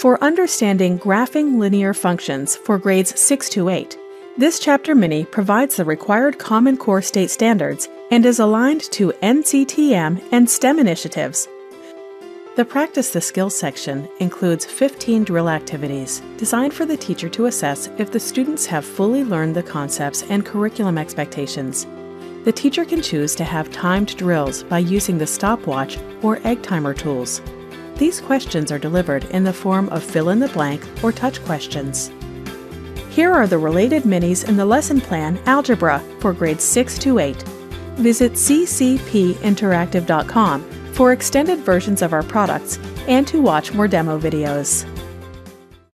for understanding graphing linear functions for grades 6 to 8. This chapter mini provides the required Common Core state standards and is aligned to NCTM and STEM initiatives. The Practice the Skills section includes 15 drill activities designed for the teacher to assess if the students have fully learned the concepts and curriculum expectations. The teacher can choose to have timed drills by using the stopwatch or egg timer tools. These questions are delivered in the form of fill in the blank or touch questions. Here are the related minis in the lesson plan Algebra for grades 6 to 8. Visit ccpinteractive.com for extended versions of our products and to watch more demo videos.